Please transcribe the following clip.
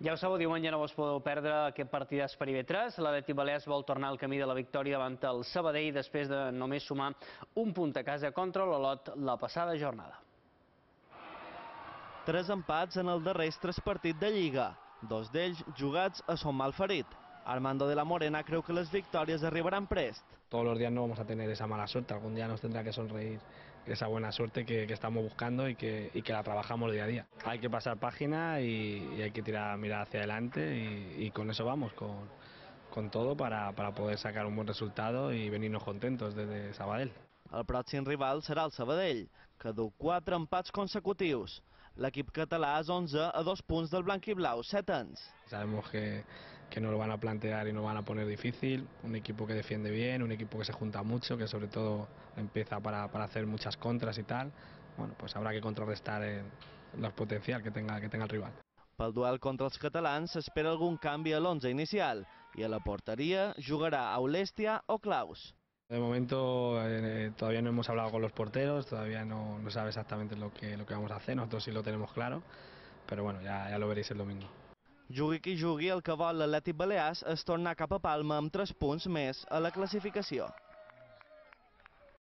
Ja ho sabeu, diumenge no vos podeu perdre aquest partidàs per IB3. L'Atleti Balears vol tornar al camí de la victòria davant el Sabadell després de només sumar un punt a casa contra l'Olot la passada jornada. Tres empats en el darrers tres partits de Lliga, dos d'ells jugats a Son Malferit. Armando de la Morena creu que les victòries arribaran prest. Todos los días no vamos a tener esa mala suerte, algún día nos tendrá que sonreír esa buena suerte que, que estamos buscando y que, y que, la trabajamos día a día. Hay que pasar página y, y hay que tirar, mirar hacia adelante y, y con eso vamos, con, con todo para, para poder sacar un buen resultado y venirnos contentos desde Sabadell. El pròxim rival serà el Sabadell, que du quatre empats consecutius. L'equip català és 11 a dos punts del blanc i blau, 7 anys. Sabemos que, que nos lo van a plantear y nos van a poner difícil, un equipo que defiende bien, un equipo que se junta mucho, que sobre todo empieza para, para hacer muchas contras y tal. Bueno, pues habrá que contrarrestar el, el potencial que tenga, que tenga el rival. Pel duel contra els catalans s'espera algun canvi a l'11 inicial i a la porteria jugarà Aulèstia o Claus. De momento eh, todavía no hemos hablado con los porteros, todavía no, no sabe exactamente lo que, lo que vamos a hacer, nosotros sí lo tenemos claro, pero bueno, ya, ya lo veréis el domingo. Jugui qui jugui, el que vol l'Atlètic Balears és tornar cap a Palma amb 3 punts més a la classificació.